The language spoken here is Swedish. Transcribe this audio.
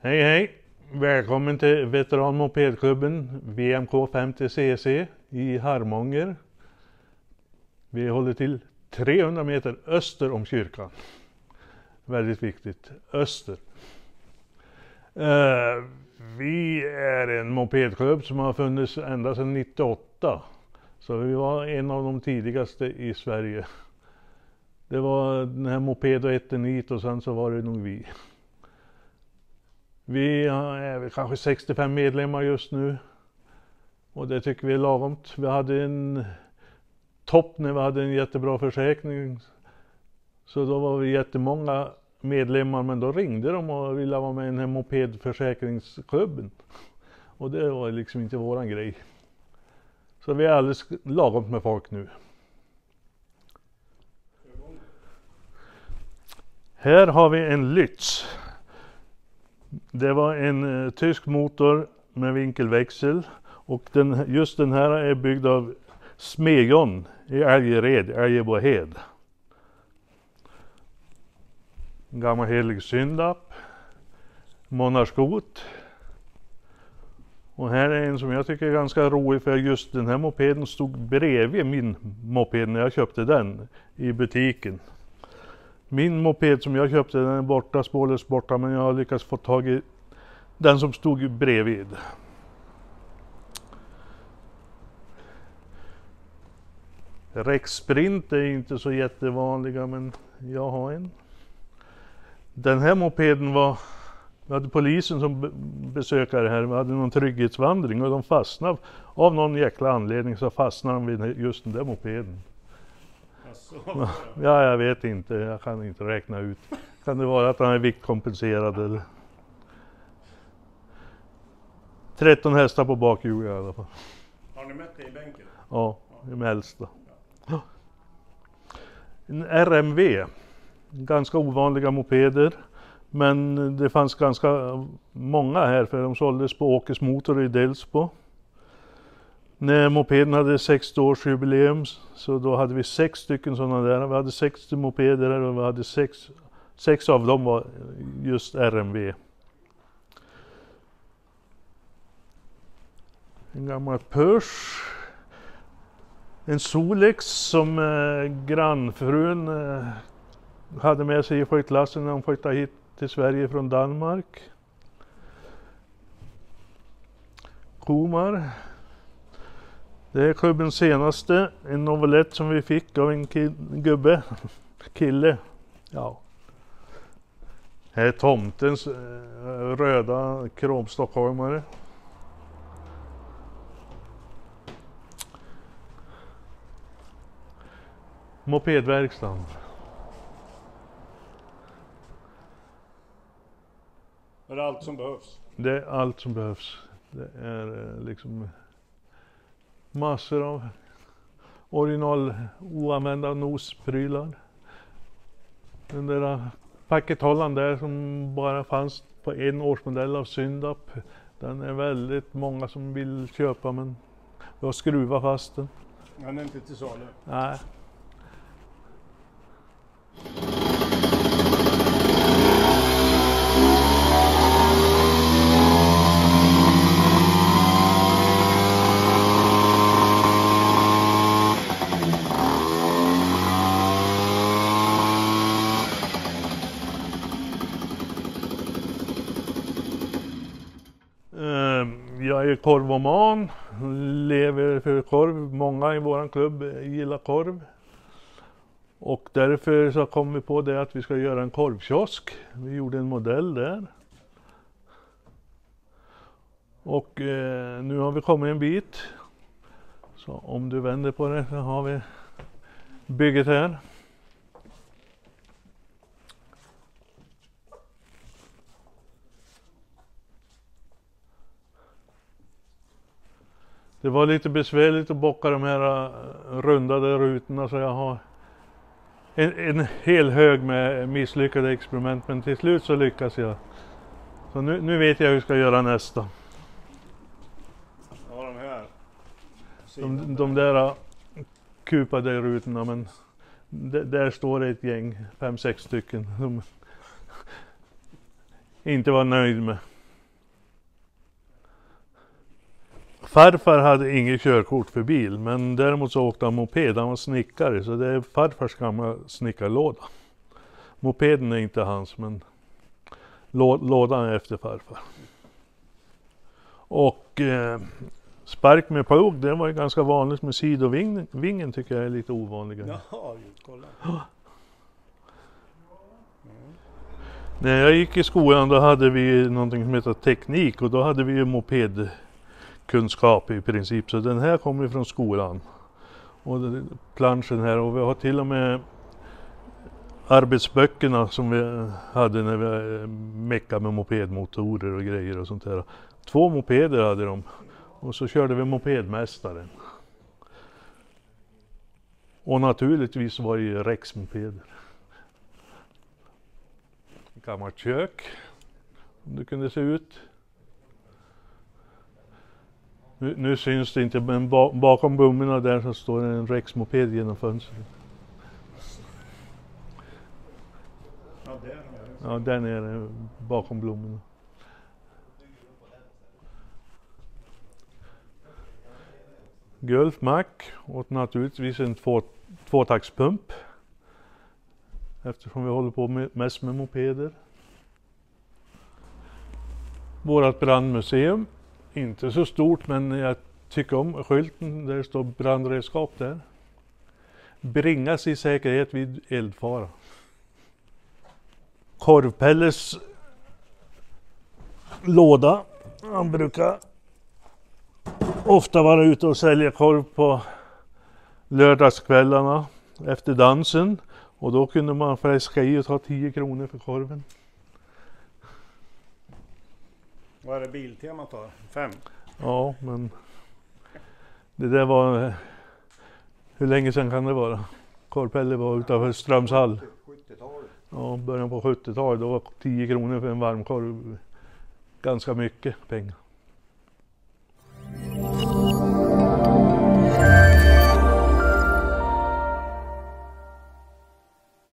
Hej hej! Välkommen till Veteran Mopedklubben VMK 50cc i Harmånger. Vi håller till 300 meter öster om kyrkan. Väldigt viktigt, öster. Uh, vi är en mopedklubb som har funnits ända sedan 98. Så vi var en av de tidigaste i Sverige. Det var den här Mopedo Eternit och sen så var det nog vi. Vi är väl kanske 65 medlemmar just nu. Och det tycker vi är lagomt. Vi hade en topp när vi hade en jättebra försäkring. Så då var vi jättemånga medlemmar men då ringde de och ville vara med i den här mopedförsäkringsklubben. Och det var liksom inte våran grej. Så vi är alldeles lagom med folk nu. Här har vi en Lütz. Det var en eh, tysk motor med vinkelväxel och den, just den här är byggd av Smegon i Älgered, Älgebohed. En gammal helig syndlapp, Monarskot. Och här är en som jag tycker är ganska rolig för just den här mopeden stod bredvid min moped när jag köpte den i butiken. Min moped som jag köpte den är borta, spårlöst borta, men jag har lyckats få tag i den som stod bredvid. Rex Sprint är inte så jättevanliga, men jag har en. Den här mopeden var, vi hade polisen som besökare här, vi hade någon trygghetsvandring och de fastnade, av någon jäkla anledning så fastnade de vid just den där mopeden. Ja, jag vet inte. Jag kan inte räkna ut. Kan det vara att han är viktkompenserad eller? 13 hästar på bakhjulet i alla fall. Har ni mätt det i bänken? Ja, de äldsta. En RMV. Ganska ovanliga mopeder. Men det fanns ganska många här för de såldes på Åkes Motor i Delsbo. När mopeden hade 60 års jubileum så då hade vi sex stycken sådana där. Vi hade 60 mopeder och vi hade sex, sex av dem var just RMV. En gammal Push. En Solex som eh, grannfrun eh, hade med sig i flyttlassen när hon flyttade hit till Sverige från Danmark. Komar. Det är klubbens senaste, en novelett som vi fick av en ki gubbe, kille. Ja. Här är tomtens eh, röda kromstockholmare. Mopedverkstan. Är det allt som behövs? Det är allt som behövs. Det är eh, liksom massor av original oanvända nosprylar. Den där pakethållaren där som bara fanns på en årsmodell av Syndap. Den är väldigt många som vill köpa men vi har skruvat fast den. Den är inte till salu. Nej. Eh, jag är korvoman, lever för korv. Många i vår klubb gillar korv. Och därför så kom vi på det att vi ska göra en korvkiosk. Vi gjorde en modell där. Och eh, nu har vi kommit en bit. Så om du vänder på det så har vi bygget här. Det var lite besvärligt att bocka de här eh, rundade rutorna så jag har en, en hel hög med misslyckade experiment men till slut så lyckas jag. Så nu, nu vet jag hur jag ska göra nästa. Ja, de här. De, de där eh, kupade rutorna men där står det ett gäng, fem, sex stycken, som inte var nöjd med. Farfar hade inget körkort för bil, men däremot så åkte han moped. Han var snickare, så det är farfars gamla snickarlåda. Mopeden är inte hans, men lå, lådan är efter farfar. Och eh, spark med plog, det var ju ganska vanligt med sidovingen vingen tycker jag är lite ovanligare. Jaha, kolla. När jag gick i skolan då hade vi någonting som heter teknik och då hade vi ju kunskap i princip. Så den här kommer från skolan. Och planschen här och vi har till och med arbetsböckerna som vi hade när vi eh, meckade med mopedmotorer och grejer och sånt där. Två mopeder hade de och så körde vi mopedmästaren. Och naturligtvis var det ju Rex-mopeder. Gammalt kök. Som det kunde se ut. Nu, syns det inte men ba, bakom blommorna där så står det en Rex-moped genom fönstret. Ja, där jag. Ja, där nere bakom blommorna. Gulf Mac och naturligtvis en två, tvåtaktspump. Eftersom vi håller på med, mest med mopeder. Vårat brandmuseum. Inte så stort men jag tycker om skylten där det står brandredskap där. Bringas i säkerhet vid eldfara. Korvpelles låda. Han brukar ofta vara ute och sälja korv på lördagskvällarna efter dansen. Och då kunde man fläska i och ta 10 kronor för korven. Vad är det biltemat då? Fem? Ja, men det där var... Eh, hur länge sedan kan det vara? Korpelle var utanför Strömshall. 70-talet. Ja, början på 70-talet. Då var 10 kronor för en varmkorv ganska mycket pengar.